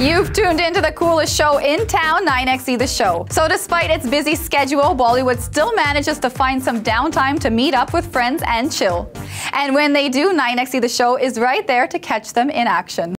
You've tuned into the coolest show in town, 9XE The Show. So despite its busy schedule, Bollywood still manages to find some downtime to meet up with friends and chill. And when they do, 9XE The Show is right there to catch them in action.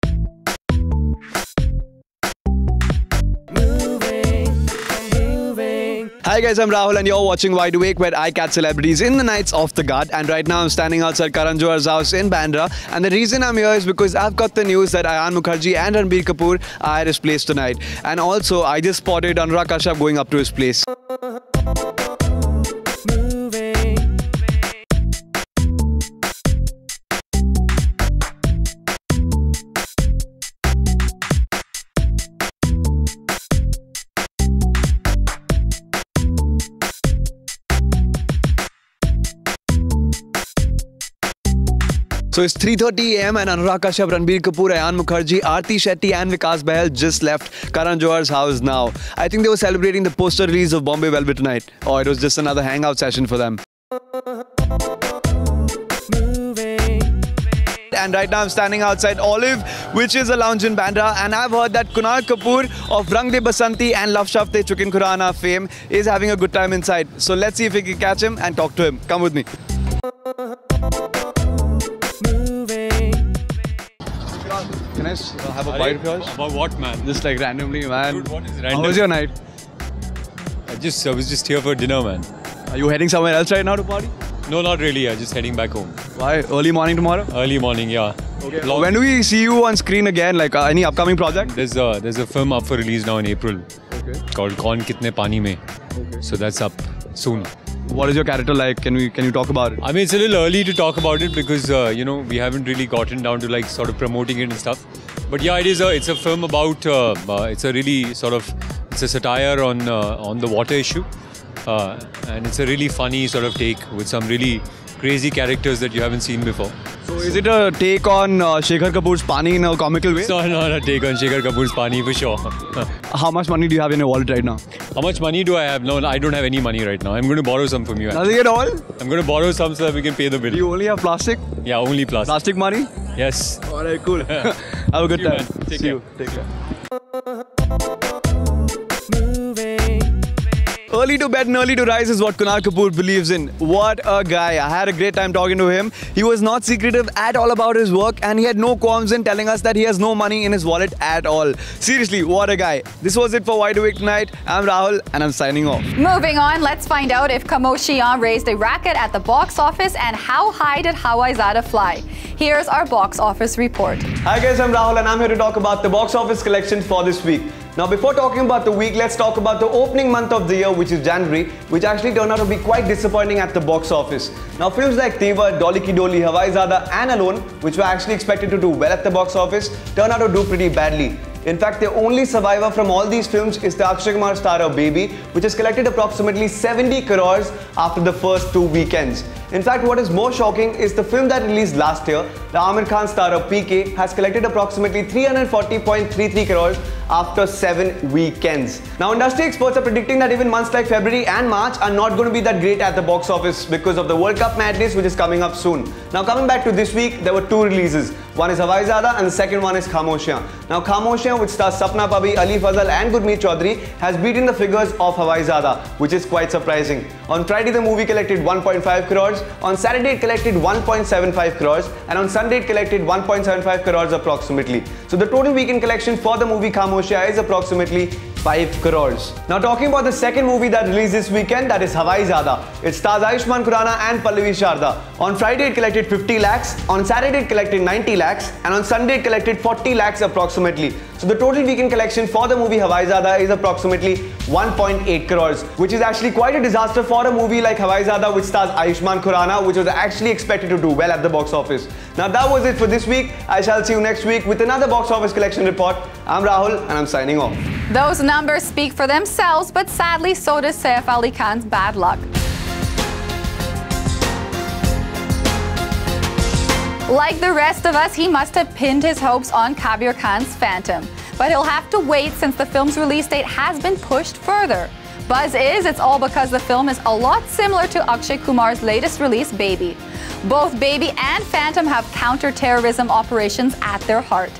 Hi guys, I'm Rahul and you're watching Wide Awake where I catch celebrities in the nights of the guard. And right now I'm standing outside Karan Johar's house in Bandra. And the reason I'm here is because I've got the news that Ayan Mukherjee and Ranbir Kapoor are at his place tonight. And also I just spotted Anurag Kashyap going up to his place. So it's 3.30 am and Anurag Kashyap, Ranbir Kapoor, Ayan Mukherjee, Aarti Shetty and Vikas Bahal just left Karan Johar's house now. I think they were celebrating the poster release of Bombay Velvet tonight. Or it was just another hangout session for them. And right now I'm standing outside Olive, which is a lounge in Bandra. And I've heard that Kunal Kapoor of Rang De Basanti and Luv Shuv Tey Chicken Khurana fame is having a good time inside. So let's see if we can catch him and talk to him. Come with me. Uh, have a bite of yours? About what, man? Just like randomly, man. Dude, what is How was your night? I just I was just here for dinner, man. Are you heading somewhere else right now to party? No, not really. I'm just heading back home. Why? Early morning tomorrow? Early morning, yeah. Long- When do we see you on screen again? Like uh, any upcoming project? There's a there's a film up for release now in April Okay. called Kaun Kitne Pani Mein. Okay. So that's up soon. What is your character like? Can we can you talk about it? I mean, it's a little early to talk about it because uh, you know we haven't really gotten down to like sort of promoting it and stuff. But yeah, it is a it's a film about uh, uh, it's a really sort of it's a satire on uh, on the water issue, uh, and it's a really funny sort of take with some really crazy characters that you haven't seen before. So is it a take on uh, Shekhar Kapoor's Pani in a comical way? It's not, not a take on Shekhar Kapoor's Pani for sure. How much money do you have in your wallet right now? How much money do I have? No, I don't have any money right now. I'm going to borrow some from you. actually. Nothing at all? I'm going to borrow some so that we can pay the bill. You only have plastic? Yeah, only plastic. Plastic money? Yes. Alright, cool. have a good See time. man. Take See care. you. Take care. Early to bed and early to rise is what Kunal Kapoor believes in. What a guy. I had a great time talking to him. He was not secretive at all about his work and he had no qualms in telling us that he has no money in his wallet at all. Seriously, what a guy. This was it for Wide Awake tonight. I'm Rahul and I'm signing off. Moving on, let's find out if Khamoshiyan raised a racket at the box office and how high did Hawaizaada fly. Here's our box office report. Hi guys, I'm Rahul and I'm here to talk about the box office collection for this week. Now before talking about the week, let's talk about the opening month of the year which is January, which actually turned out to be quite disappointing at the box office. Now films like Tevar, Dolly Ki Dolly, Hawaizaada and Alone, which were actually expected to do well at the box office, turned out to do pretty badly. In fact, the only survivor from all these films is the Akshay Kumar starrer Baby, which has collected approximately 70 crores after the first two weekends. In fact, what is more shocking is the film that released last year, the Aamir Khan starrer PK, has collected approximately 340.33 crores after seven weekends. Now, industry experts are predicting that even months like February and March are not going to be that great at the box office because of the World Cup madness, which is coming up soon. Now, coming back to this week, there were two releases. One is Hawaizaada and the second one is Khamoshiyan. Now, Khamoshiyan, which stars Sapna Pabbi, Ali Fazal and Gurmeet Choudhary, has beaten the figures of Hawaizaada, which is quite surprising. On Friday, the movie collected 1.5 crores. On Saturday, it collected 1.75 crores. And on Sunday, it collected 1.75 crores approximately. So, the total weekend collection for the movie Khamoshiyan is approximately 5 crores. Now talking about the second movie that released this weekend that is Hawaizaada. It stars Ayushmann Khurrana and Pallavi Sharda. On Friday it collected 50 lakhs, on Saturday it collected 90 lakhs and on Sunday it collected 40 lakhs approximately. So the total weekend collection for the movie Hawaizaada is approximately 1.8 crores which is actually quite a disaster for a movie like Hawaizaada which stars Ayushmann Khurrana which was actually expected to do well at the box office. Now that was it for this week. I shall see you next week with another box office collection report. I'm Rahul and I'm signing off. Those numbers speak for themselves, but sadly, so does Saif Ali Khan's bad luck. Like the rest of us, he must have pinned his hopes on Kabir Khan's Phantom. But he'll have to wait since the film's release date has been pushed further. Buzz is it's all because the film is a lot similar to Akshay Kumar's latest release, Baby. Both Baby and Phantom have counter-terrorism operations at their heart.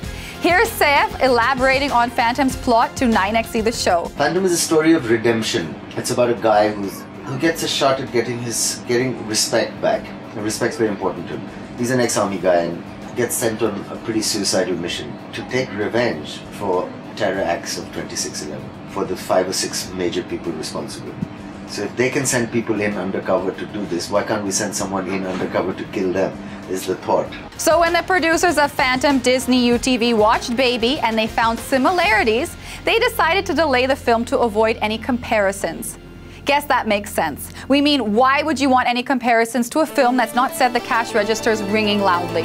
Here's Saif elaborating on Phantom's plot to 9XE the show. Phantom is a story of redemption. It's about a guy who's who gets a shot at getting his getting respect back. And respect's very important to him. He's an ex-army guy and gets sent on a pretty suicidal mission to take revenge for terror acts of 2611 for the five or six major people responsible. So if they can send people in undercover to do this, why can't we send someone in undercover to kill them? Is the. So when the producers of Phantom Disney UTV watched Baby and they found similarities, they decided to delay the film to avoid any comparisons. Guess that makes sense. We mean, why would you want any comparisons to a film that's not set the cash registers ringing loudly?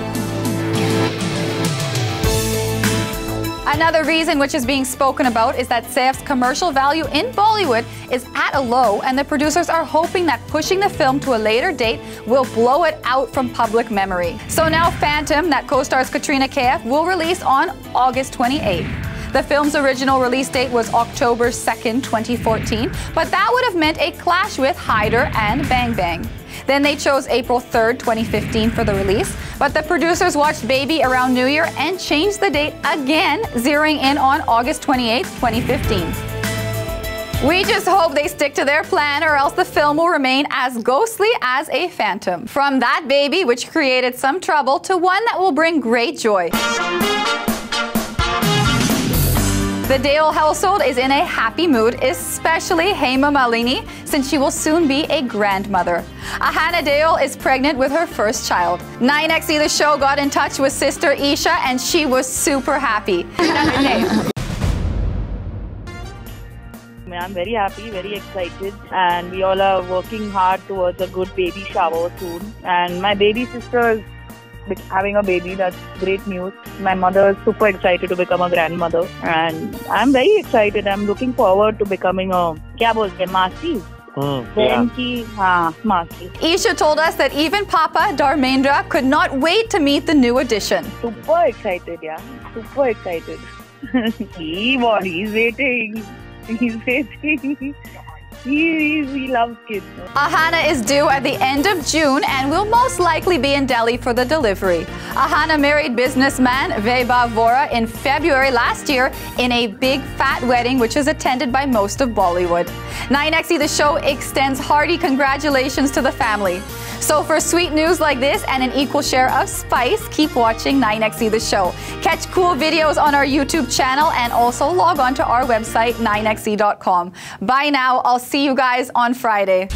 Another reason which is being spoken about is that Saif's commercial value in Bollywood is at a low, and the producers are hoping that pushing the film to a later date will blow it out from public memory. So now Phantom, that co-stars Katrina Kaif, will release on August 28th. The film's original release date was October 2nd, 2014, but that would have meant a clash with Haider and Bang Bang. Then they chose April 3rd, 2015 for the release, but the producers watched Baby around New Year and changed the date again, zeroing in on August 28th, 2015. We just hope they stick to their plan or else the film will remain as ghostly as a phantom. From that baby, which created some trouble, to one that will bring great joy. The Deol household is in a happy mood, especially Hema Malini, since she will soon be a grandmother. Ahana Deol is pregnant with her first child. 9XE The Show got in touch with sister Isha and she was super happy. I'm very happy, very excited, and we all are working hard towards a good baby shower soon. And my baby sister is having a baby. That's great news. My mother is super excited to become a grandmother, and I'm very excited. I'm looking forward to becoming a क्या बोलते हैं मासी बहन की हाँ मासी Isha told us that even Papa Dharmendra could not wait to meet the new addition. super excited, yeah, super excited. he what he's waiting. He's waiting. He, he, loves kids. Ahana is due at the end of June and will most likely be in Delhi for the delivery. Ahana married businessman Vaibhav Vohra in February last year in a big fat wedding which is attended by most of Bollywood. 9XE The Show extends hearty congratulations to the family. So for sweet news like this and an equal share of spice, keep watching 9XE The Show. Catch cool videos on our YouTube channel and also log on to our website 9xe.com. Bye now. I'll see you guys on Friday.